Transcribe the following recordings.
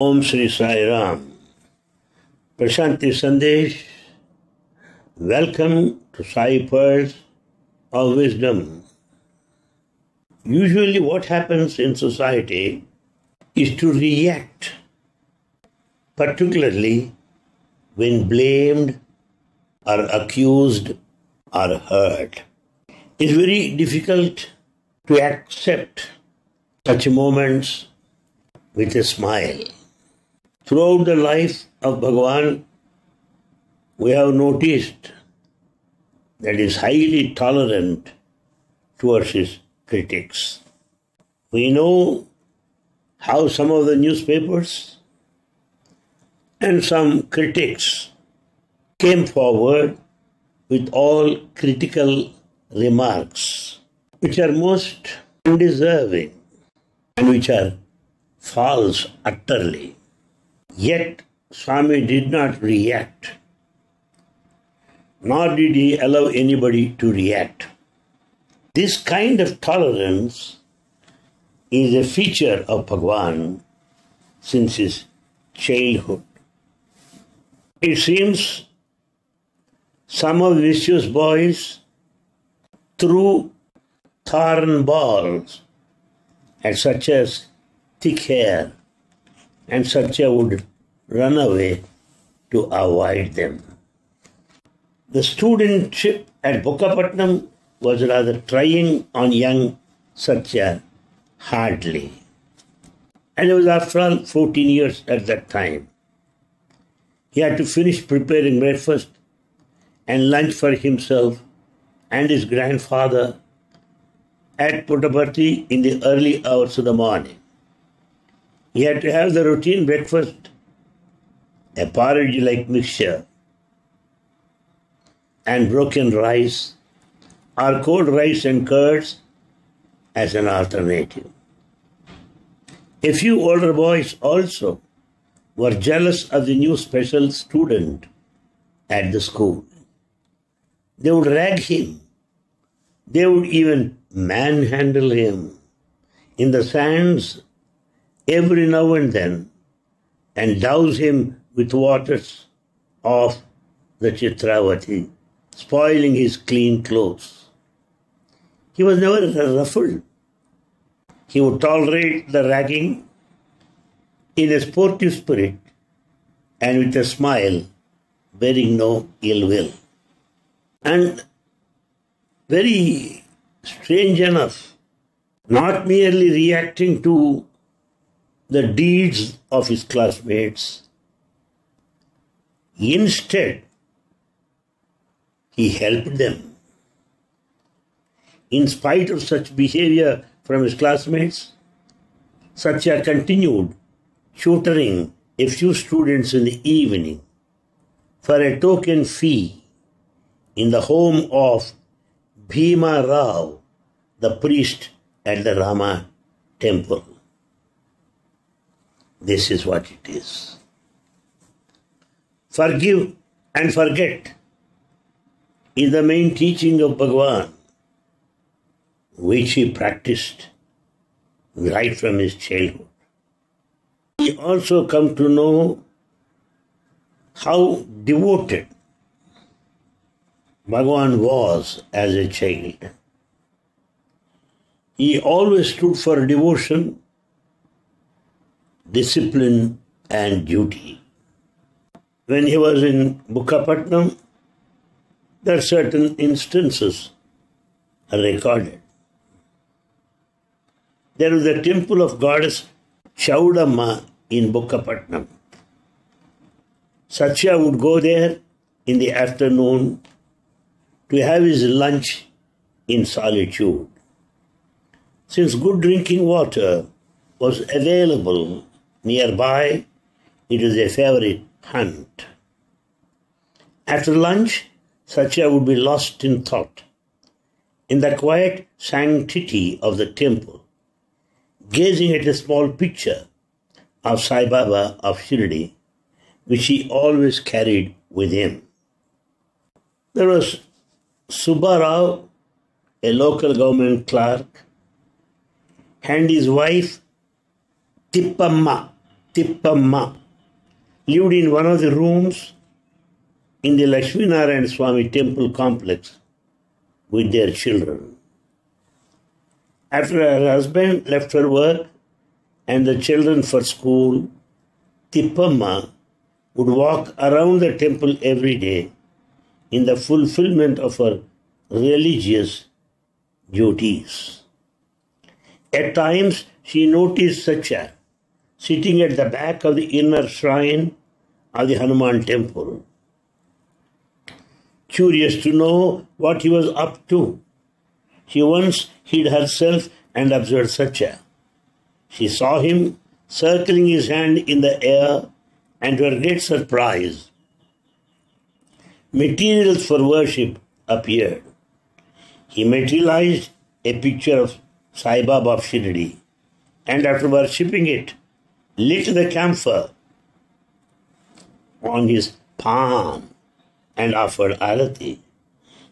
Om Sai Ram. Prashanti Sandesh. Welcome to Sai Pearls of Wisdom. Usually, what happens in society is to react, particularly when blamed or accused or hurt. It's very difficult to accept such moments with a smile. Throughout the life of Bhagavan, we have noticed that he is highly tolerant towards his critics. We know how some of the newspapers and some critics came forward with all critical remarks, which are most undeserving and which are false utterly. Yet Swami did not react, nor did he allow anybody to react. This kind of tolerance is a feature of Bhagavan since his childhood. It seems some of vicious boys threw thorn balls at Satya's thick hair, and Satya would run away to avoid them. The studentship at Bukkapatnam was rather trying on young Satya hardly. And it was after all 14 years at that time. He had to finish preparing breakfast and lunch for himself and his grandfather at Puttaparthi in the early hours of the morning. He had to have the routine breakfast, a porridge like mixture, and broken rice, or cold rice and curds as an alternative. A few older boys also were jealous of the new special student at the school. They would rag him. They would even manhandle him in the sands every now and then and douse him with waters of the Chitravathi, spoiling his clean clothes. He was never ruffled. He would tolerate the ragging in a sportive spirit and with a smile, bearing no ill will. And very strange enough, not merely reacting to the deeds of his classmates, instead, he helped them. In spite of such behavior from his classmates, Satya continued tutoring a few students in the evening for a token fee in the home of Bhima Rao, the priest at the Rama temple. This is what it is. Forgive and forget is the main teaching of Bhagavan, which he practiced right from his childhood. He also come to know how devoted Bhagavan was as a child. He always stood for devotion, discipline, and duty. When he was in Bukkapatnam, there are certain instances are recorded. There is a temple of goddess Chaudamma in Bukkapatnam. Satya would go there in the afternoon to have his lunch in solitude. Since good drinking water was available nearby, it is a favorite hunt. After lunch, Satya would be lost in thought. In the quiet sanctity of the temple, gazing at a small picture of Sai Baba of Shirdi, which he always carried with him. There was Subbarao, a local government clerk, and his wife Tippamma, Tippamma lived in one of the rooms in the Lakshminarayana Swami temple complex with their children. After her husband left for work and the children for school, Tippamma would walk around the temple every day in the fulfillment of her religious duties. At times, she noticed Satya sitting at the back of the inner shrine of the Hanuman temple. Curious to know what he was up to, she once hid herself and observed Satya. She saw him circling his hand in the air, and to her great surprise, materials for worship appeared. He materialized a picture of Sai Baba of Shirdi, and after worshipping it, lit the camphor on his palm and offered arati.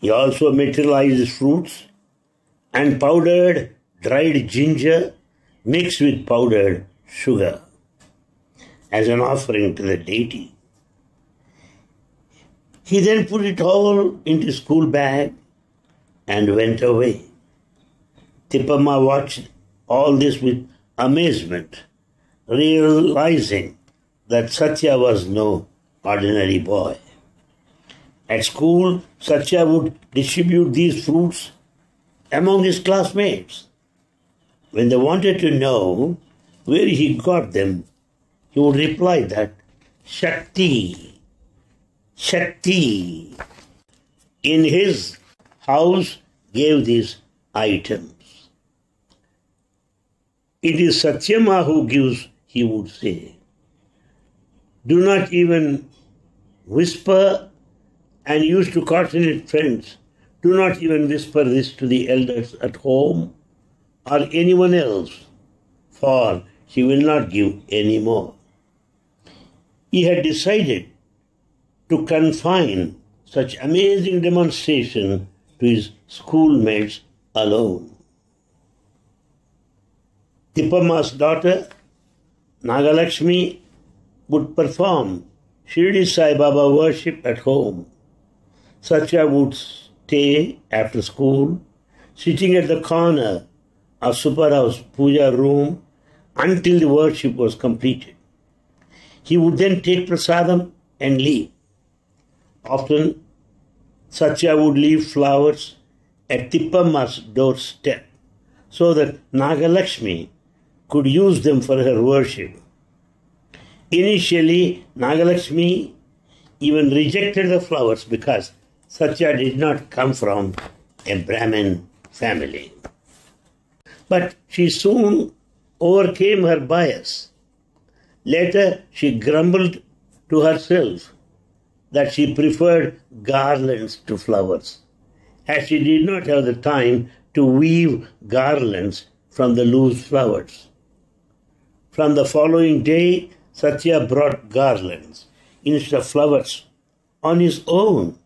He also materialized fruits and powdered dried ginger mixed with powdered sugar as an offering to the deity. He then put it all into school bag and went away. Tippamma watched all this with amazement, realizing that Satya was no ordinary boy. At school, Satya would distribute these fruits among his classmates. When they wanted to know where he got them, he would reply that Shakti, Shakti, in his house gave these items. It is Satyama who gives, he would say. Do not even whisper and used to caution his friends. Do not even whisper this to the elders at home or anyone else, for she will not give any more. He had decided to confine such amazing demonstration to his schoolmates alone. Tippamma's daughter, Nagalakshmi, would perform Shirdi Sai Baba worship at home. Satya would stay after school, sitting at the corner of Subbarao's puja room until the worship was completed. He would then take prasadam and leave. Often, Satya would leave flowers at Tippamma's doorstep so that Nagalakshmi could use them for her worship. Initially, Nagalakshmi even rejected the flowers because Satya did not come from a Brahmin family. But she soon overcame her bias. Later, she grumbled to herself that she preferred garlands to flowers, as she did not have the time to weave garlands from the loose flowers. From the following day, Satya brought garlands instead of flowers on his own.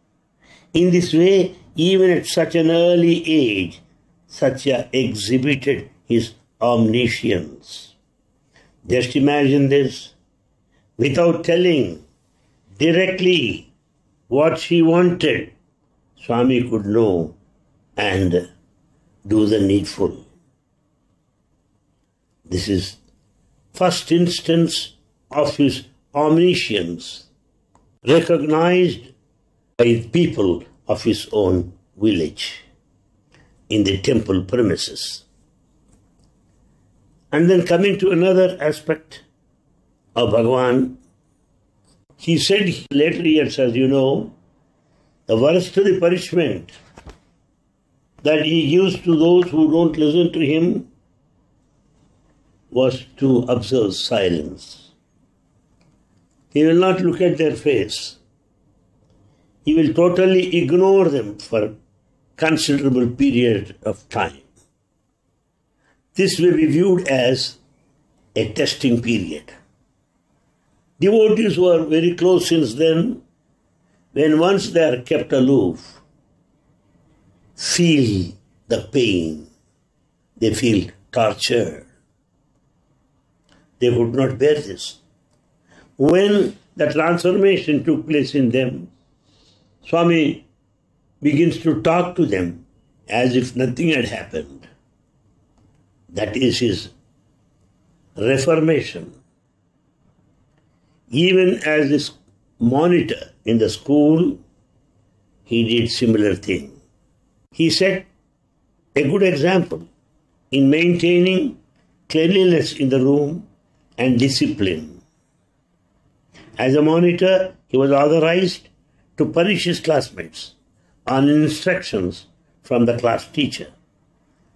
In this way, even at such an early age, Satya exhibited his omniscience. Just imagine this without telling directly what she wanted, Swami could know and do the needful. This is first instance of his omniscience recognized by people of his own village in the temple premises. And then coming to another aspect of Bhagavan, he said later years, as you know, the worst of the punishment that he gives to those who don't listen to him was to observe silence. He will not look at their face. He will totally ignore them for considerable period of time. This will be viewed as a testing period. Devotees who are very close since then, when once they are kept aloof, feel the pain, they feel tortured. They could not bear this. when the transformation took place in them, Swami begins to talk to them as if nothing had happened. That is his reformation. Even as this monitor in the school, he did similar thing. He set a good example in maintaining cleanliness in the room and discipline. As a monitor, he was authorized to punish his classmates on instructions from the class teacher.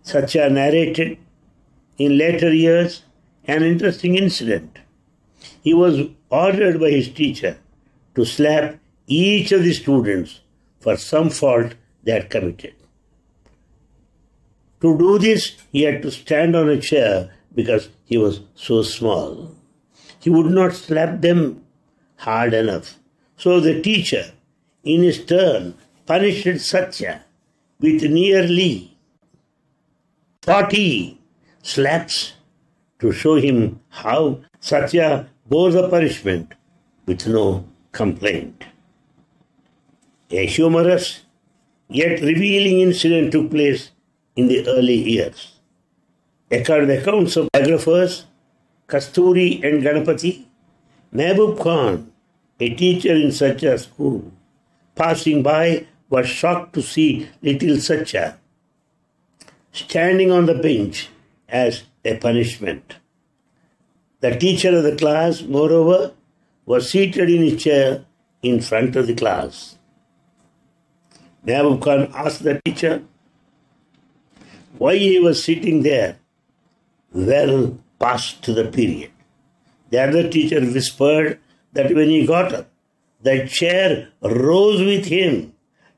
Satya narrated in later years an interesting incident. He was ordered by his teacher to slap each of the students for some fault they had committed. To do this, he had to stand on a chair because he was so small. He would not slap them hard enough. So the teacher, in his turn, punished Satya with nearly 40 slaps to show him how Satya bore the punishment with no complaint. A humorous yet revealing incident took place in the early years. According to the accounts of biographers, Kasturi and Ganapati, Mehboob Khan, a teacher in Satya school, passing by was shocked to see little Satya standing on the bench as a punishment. The teacher of the class, moreover, was seated in his chair in front of the class. Mehboob Khan asked the teacher why he was sitting there well past the period. The other teacher whispered that when he got up, the chair rose with him.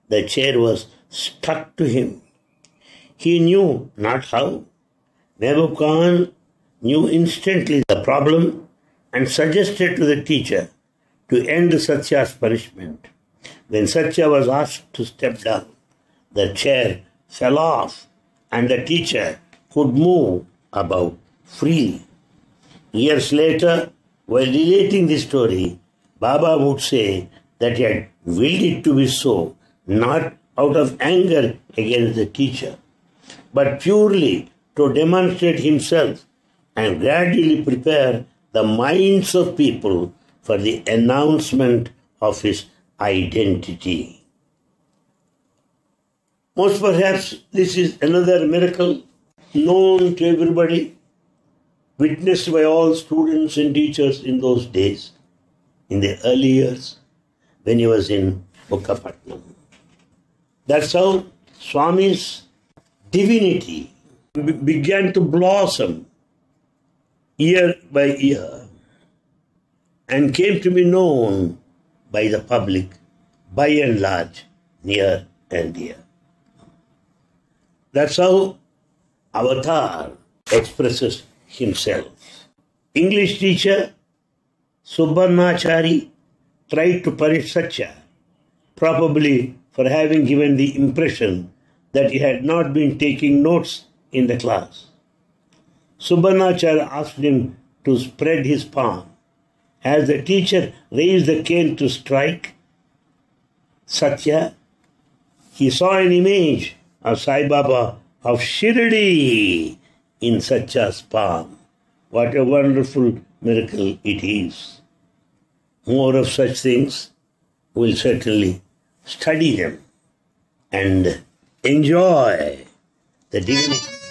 The chair was stuck to him. He knew not how. Mehboob Khan knew instantly the problem and suggested to the teacher to end Satya's punishment. When Satya was asked to step down, the chair fell off and the teacher could move about freely. Years later, while relating the story, Baba would say that he had willed it to be so, not out of anger against the teacher, but purely to demonstrate himself and gradually prepare the minds of people for the announcement of his identity. Most perhaps this is another miracle known to everybody, witnessed by all students and teachers in those days, in the early years when he was in Bukkapatnam. That's how Swami's divinity began to blossom year by year and came to be known by the public by and large, near and dear. That's how Avatar expresses himself. English teacher Subbannachari tried to punish Satya, probably for having given the impression that he had not been taking notes in the class. Subbannachari asked him to spread his palm. As the teacher raised the cane to strike Satya, he saw an image of Sai Baba of Shirdi in Satya's palm. What a wonderful miracle it is. More of such things, we'll certainly study them and enjoy the dignity.